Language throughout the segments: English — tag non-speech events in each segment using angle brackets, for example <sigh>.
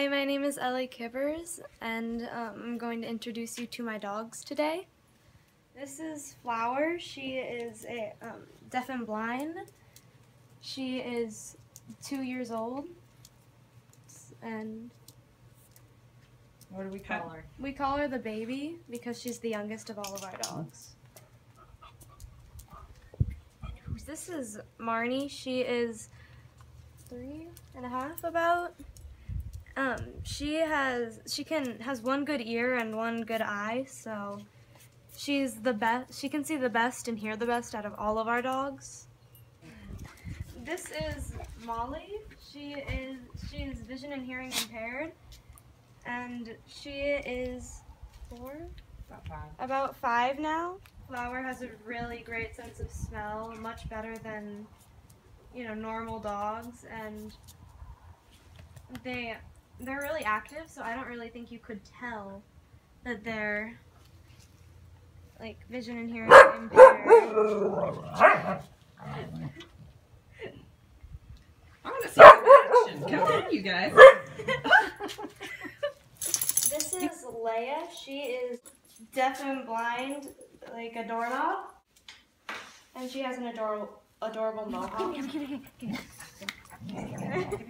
Hi, my name is Ellie Kiburz, and um, I'm going to introduce you to my dogs today. This is Flower. She is a um, deaf and blind. She is two years old, and What do we call her? we call her the baby because she's the youngest of all of our dogs. This is Marnie. She is three and a half about. Um, she has she can has one good ear and one good eye, so she's the best. She can see the best and hear the best out of all of our dogs. This is Molly. She is she is vision and hearing impaired, and she is four, About five. about five now. Flower has a really great sense of smell, much better than you know normal dogs, and they they're really active. So I don't really think you could tell that they're like vision and hearing impaired. I want to see some action. Come on, you guys. <laughs> This is Leia. She is deaf and blind, like a doorknob, and she has an adorable, adorable mohawk. <laughs>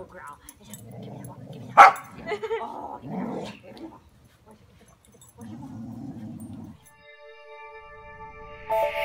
little growl. Give me the give me the <laughs> oh, give me the ball. Give me ball. Where's, where's, ball?